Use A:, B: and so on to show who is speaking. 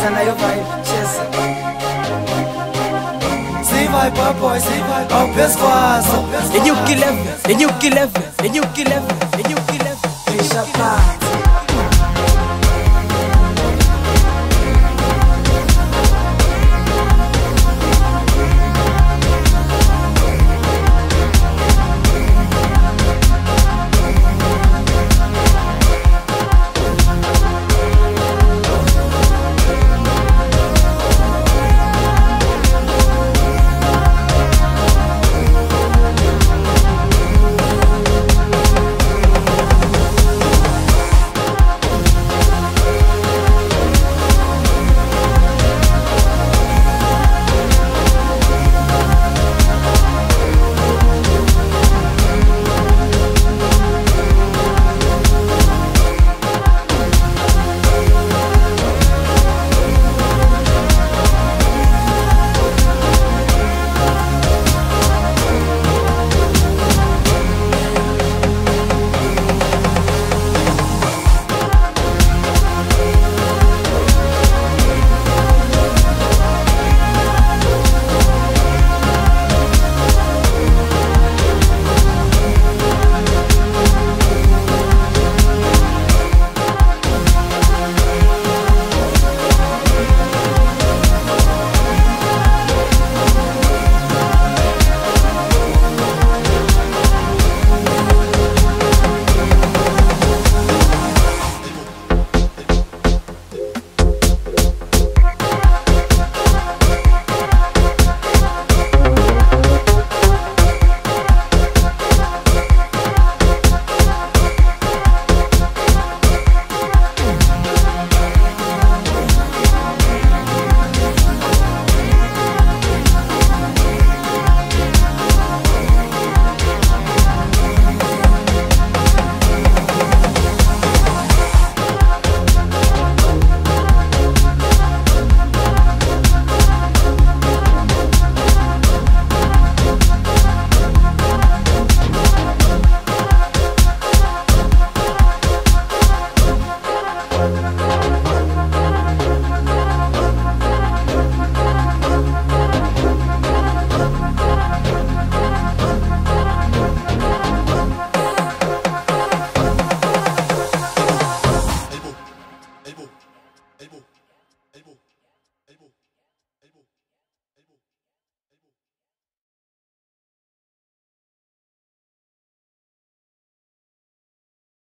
A: Isa I vibe. Cheers
B: See vibe boy boy see vibe. Au best kwazo
C: kill level, inyuki level, kill level, the new
A: kill party
B: Elbow